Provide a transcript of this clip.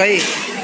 可以。